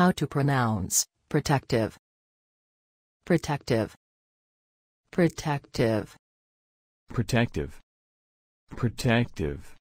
How to pronounce protective. Protective. Protective. protective, protective,